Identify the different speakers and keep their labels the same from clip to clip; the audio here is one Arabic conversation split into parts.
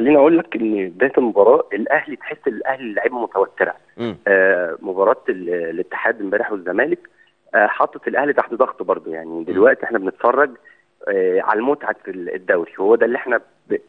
Speaker 1: خليني أقول لك إن بداية المباراة الأهلي تحس إن الأهلي اللعيبه
Speaker 2: متوترة.
Speaker 1: آه مباراة ال- الاتحاد امبارح والزمالك آه حطت الأهلي تحت ضغط برضه. يعني دلوقتي إحنا بنتفرج آه على المتعة ال- الدوري. هو ده اللي إحنا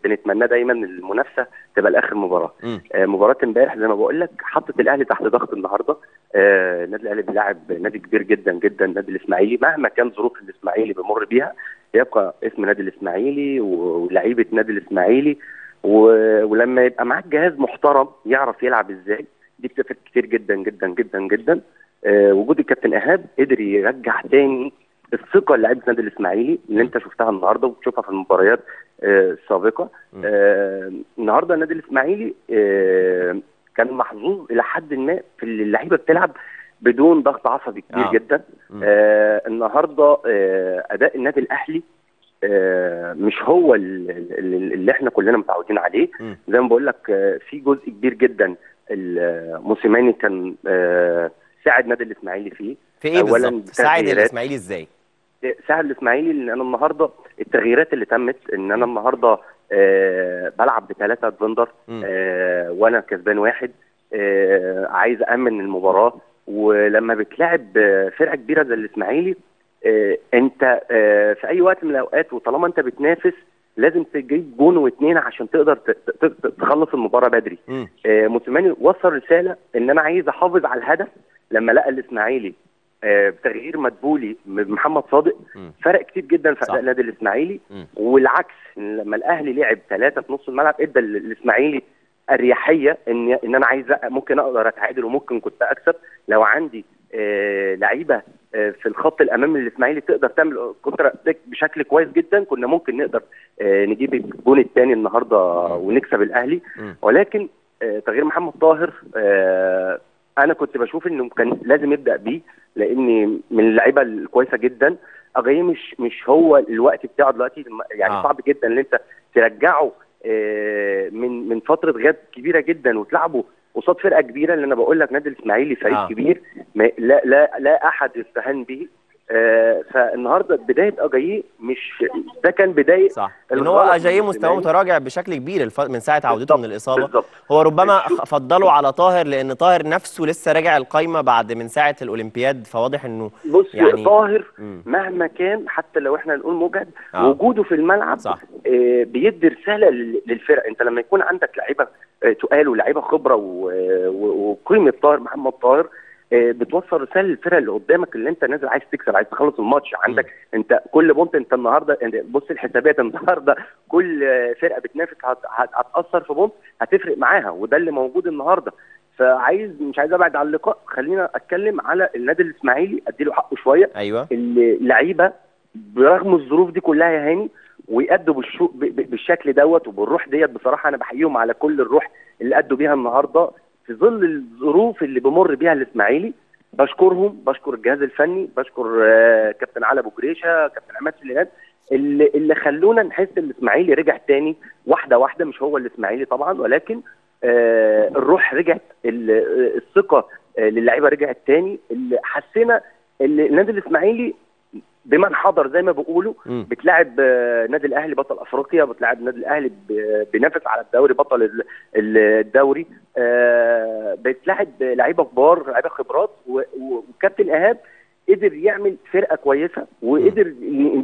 Speaker 1: بنتمناه دايما المنافسة تبقى لآخر
Speaker 2: مباراة.
Speaker 1: آه مباراة امبارح زي ما بقول لك حطت الأهلي تحت ضغط النهارده. آه النادي الأهلي بيلاعب نادي كبير جدا جدا النادي الإسماعيلي. مهما كان ظروف الإسماعيلي بيمر بيها يبقى اسم نادي الإسماعيلي ولعيبة نادي الإسماعيلي. ولما يبقى معاك جهاز محترم يعرف يلعب إزاي دي بتفرق كتير جدا جدا جدا جدا آه وجود الكابتن إيهاب قدر يرجع تاني الثقة لعيبه نادي الإسماعيلي اللي أنت شفتها النهارده وبتشوفها في المباريات آه
Speaker 2: السابقة.
Speaker 1: آه النهارده النادي الإسماعيلي آه كان محظوظ إلى حد ما في اللي اللعيبة بتلعب بدون ضغط عصبي كبير
Speaker 2: آه.
Speaker 1: جدا. آه النهارده آه أداء النادي الأهلي مش هو ال- ال- اللي إحنا كلنا متعودين عليه. زي ما بقول لك آه، في جزء كبير جدا موسيماني كان آه، ساعد نادي الإسماعيلي فيه.
Speaker 2: في
Speaker 1: إيه
Speaker 2: بالظبط؟ ساعد. الإسماعيلي إزاي؟
Speaker 1: ساعد الإسماعيلي إن أنا النهارده التغييرات اللي تمت إن أنا النهارده آه بلعب بثلاثه ديفندر. آه وأنا كسبان واحد. آه عايز امن المباراة. ولما بتلعب آه، فرقة كبيرة زي الإسماعيلي آه انت آه في اي وقت من الاوقات وطالما انت بتنافس لازم تجيب جون واثنين عشان تقدر تخلص المباراة بدري. آه، موسيماني وصل رسالة ان أنا عايز احافظ على الهدف لما لقى الاسماعيلي آه، بتغيير مدبولي بمحمد صادق. فرق كتير جدا في. أداء النادي الاسماعيلي. والعكس لما الاهلي لعب ثلاثة في نص الملعب ادى ال- الاسماعيلي أريحية ان إن أنا عايز ممكن أقدر اتعادل وممكن كنت اكسب لو عندي آه، لعيبة آه، في الخط الأمامي للاسماعيلي تقدر تعمل counter attack بشكل كويس جدا كنا ممكن نقدر آه، نجيب الجون الثاني النهارده ونكسب
Speaker 2: الأهلي.
Speaker 1: ولكن آه، تغيير محمد طاهر آه، أنا كنت بشوف إنه كان لازم يبدأ بيه لأن من اللعيبة الكويسة جدا اجاي مش مش هو الوقت بتاعه دلوقتي يعني
Speaker 2: آه.
Speaker 1: آه. صعب جدا إن أنت ترجعه آه، من من فترة غياب كبيرة جدا وتلعبه قصاد فرقة كبيرة اللي أنا بقول لك نادي الإسماعيلي فريق
Speaker 2: آه.
Speaker 1: كبير ما لا لا لا أحد يستهان به آه، فالنهاردة بداية أجاييه مش ده كان بداية
Speaker 2: صح لأن هو
Speaker 1: الغلط
Speaker 2: اجاي
Speaker 1: من
Speaker 2: مستواه. متراجع بشكل كبير الف... من ساعة عودته من الإصابة
Speaker 1: بالظبط
Speaker 2: هو ربما فضلوا على طاهر لأن طاهر نفسه لسه راجع القايمة بعد من ساعة الأولمبياد فواضح إنه
Speaker 1: بص
Speaker 2: يعني-
Speaker 1: طاهر
Speaker 2: مم.
Speaker 1: مهما كان حتى لو إحنا نقول مجهد
Speaker 2: آه.
Speaker 1: وجوده في الملعب
Speaker 2: صح.
Speaker 1: آه بيدي رسالة لل- للفرق أنت لما يكون عندك لعيبة تقال ولاعيبة خبرة وقيمة طاهر محمد طاهر آه بتوصل رسالة للفرق اللي قدامك اللي انت نازل عايز تكسب عايز تخلص الماتش. عندك انت كل بونت انت النهارده بص الحسابات النهارده كل فرقة بتنافس هت- هت- هتأثر في بونت هتفرق معاها وده اللي موجود النهارده. فعايز مش عايز أبعد عن اللقاء خلينا أتكلم على النادي الإسماعيلي أديله حقه شوية.
Speaker 2: أيوه.
Speaker 1: اللعيبة برغم الظروف دي كلها يا هاني ويأدوا بالشو بالشكل دوت وبالروح ديت. بصراحة أنا بحييهم على كل الروح اللي أدوا بيها النهارده في ظل الظروف اللي بمر بيها الإسماعيلي. بشكرهم. بشكر الجهاز الفني. بشكر آه، كابتن علي أبو جريشة كابتن عماد سليمان. اللي اللي خلونا نحس إن الإسماعيلي رجع تاني واحدة واحدة. مش هو الإسماعيلي طبعا ولكن آه، الروح رجعت. آه، الثقة للعيبة رجعت تاني. اللي حسينا إن النادي الإسماعيلي بمن حضر زي ما بيقولوا
Speaker 2: مم.
Speaker 1: بتلاعب آه، نادي الأهلي بطل أفريقيا بتلاعب نادي الأهلي بينافس على الدوري بطل ال- ال- الدوري آه، بتلاعب لعيبة كبار لعيبة خبرات وكابتن إيهاب قدر يعمل فرقة كويسة وقدر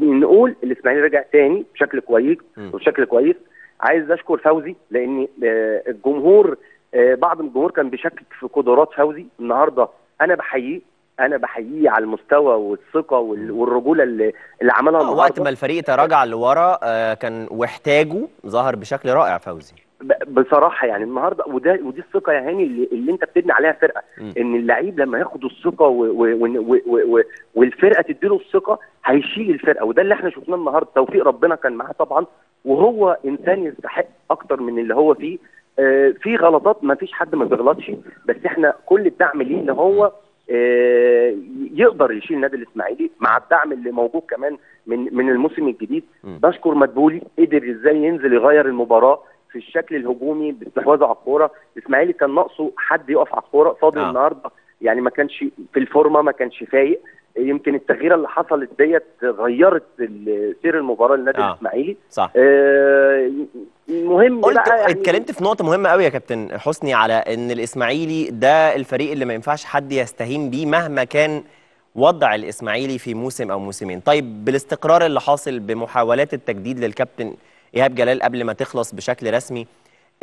Speaker 1: نقول الإسماعيلي رجع تاني بشكل كويس. وبشكل كويس عايز أشكر فوزي لأن آه، الجمهور بعض الجمهور كان بيشكك في قدرات فوزي النهارده أنا بحييه أنا بحييه على المستوى والثقة وال- والرجولة اللي, اللي عملها
Speaker 2: وقت
Speaker 1: النهارده.
Speaker 2: ما الفريق تراجع لورا آه، كان واحتاجه ظهر بشكل رائع فوزي.
Speaker 1: بصراحة يعني النهارده وده ودي الثقة يا هاني اللي, اللي انت بتبني عليها فرقة.
Speaker 2: مم.
Speaker 1: ان اللعيب لما ياخد الثقة و و و و و والفرقة تديله الثقة هيشيل الفرقة. وده اللي إحنا شفناه النهارده. توفيق ربنا كان معاه طبعا. وهو إنسان يستحق أكتر من اللي هو فيه. آه في غلطات ما فيش حد ما بيغلطش. بس إحنا كل الدعم ليه إن هو آه يقدر يشيل النادي الإسماعيلي مع الدعم اللي موجود كمان من من الموسم الجديد. بشكر مدبولي قدر إزاي ينزل يغير المباراة في الشكل الهجومي باستحواذه على الكورة الاسماعيلي كان ناقصه حد يقف على الكورة فاضل
Speaker 2: آه.
Speaker 1: آه. النهارده يعني ما كانش في الفورمة ما كانش فايق يمكن التغييرة اللي حصلت ديت غيرت سير المباراة للنادي
Speaker 2: آه.
Speaker 1: الإسماعيلي
Speaker 2: صح
Speaker 1: آه، المهم
Speaker 2: قلت
Speaker 1: بقى يعني
Speaker 2: اتكلمت في نقطة مهمة قوي يا كابتن حسني على إن الإسماعيلي ده الفريق اللي ما ينفعش حد يستهين بيه مهما كان وضع الإسماعيلي في موسم أو موسمين. طيب بالاستقرار اللي حاصل بمحاولات التجديد للكابتن إيهاب جلال قبل ما تخلص بشكل رسمي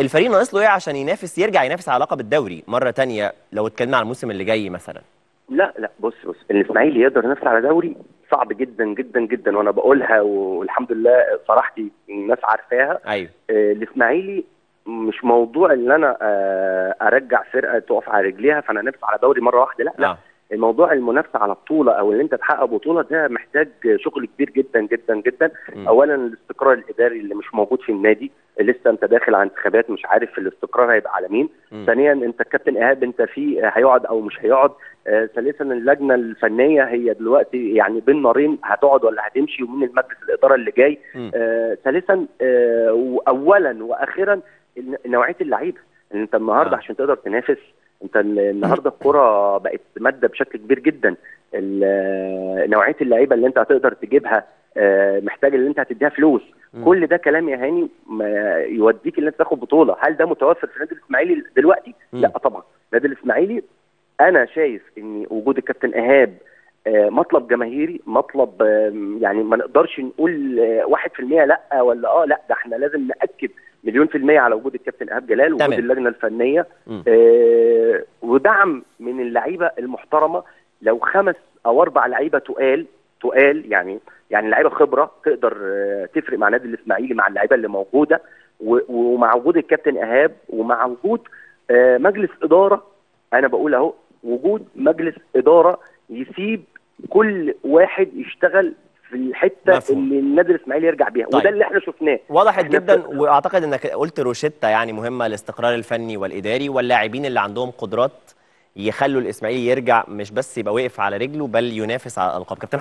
Speaker 2: الفريق ناقص له إيه عشان ينافس يرجع ينافس على لقب الدوري مرة تانية لو اتكلمنا على الموسم اللي جاي مثلا؟
Speaker 1: لا لا بص بص الإسماعيلي يقدر ينافس على دوري صعب جدا جدا جدا وأنا بقولها والحمد لله صراحتي الناس عارفاها.
Speaker 2: أيوه.
Speaker 1: آه، الإسماعيلي مش موضوع إن أنا آه، أرجع فرقة تقف على رجليها فأنا انافس على دوري مرة واحدة لا لا.
Speaker 2: آه.
Speaker 1: الموضوع المنافسة على بطولة أو إن أنت تحقق بطولة ده محتاج شغل كبير جدا جدا جدا
Speaker 2: مم.
Speaker 1: اولا الاستقرار الإداري اللي مش موجود في النادي لسه أنت داخل على انتخابات مش عارف الاستقرار هيبقى على مين. ثانيا أنت الكابتن إيهاب أنت في هيقعد أو مش هيقعد آه، ثالثا اللجنة الفنية هي دلوقتي يعني بين نارين هتقعد ولا هتمشي ومين المجلس الإدارة اللي جاي. آه، ثالثا آه، واولا وأخيرا نوعية اللعيبة إن أنت النهارده
Speaker 2: آه.
Speaker 1: عشان تقدر تنافس انت ال- النهارده الكرة بقت مادة بشكل كبير جدا. نوعية اللعيبة اللي انت هتقدر تجيبها آه، محتاج ان انت هتديها فلوس. كل ده كلام يا هاني يوديك ان انت تاخد بطولة. هل ده متوفر في النادي الاسماعيلي دلوقتي. لا طبعا. النادي الاسماعيلي أنا شايف إن وجود الكابتن إيهاب مطلب جماهيري مطلب آه، يعني ما نقدرش نقول آه، واحد في المية لأ ولا آه لأ ده إحنا لازم نأكد مليون في المية على وجود الكابتن إيهاب جلال وجود
Speaker 2: تمام.
Speaker 1: اللجنة الفنية. آه، ودعم من اللعيبة المحترمة لو خمس أو أربع لعيبة تقال تقال يعني يعني لعيبة خبرة تقدر آه، تفرق مع نادي الإسماعيلي مع اللعيبة اللي موجودة ومع وجود الكابتن إيهاب ومع وجود آه، مجلس إدارة أنا بقول أهو وجود مجلس إدارة يسيب كل واحد يشتغل في الحتة
Speaker 2: مفهوم.
Speaker 1: اللي النادي الاسماعيلي يرجع بيها
Speaker 2: طيب.
Speaker 1: وده اللي إحنا شفناه
Speaker 2: وضحت
Speaker 1: إحنا
Speaker 2: جدا
Speaker 1: في-
Speaker 2: وأعتقد إنك قلت روشتة يعني مهمة الاستقرار الفني والإداري واللاعبين اللي عندهم قدرات يخلوا الإسماعيلي يرجع مش بس يبقى واقف على رجله بل ينافس على الالقاب كابتن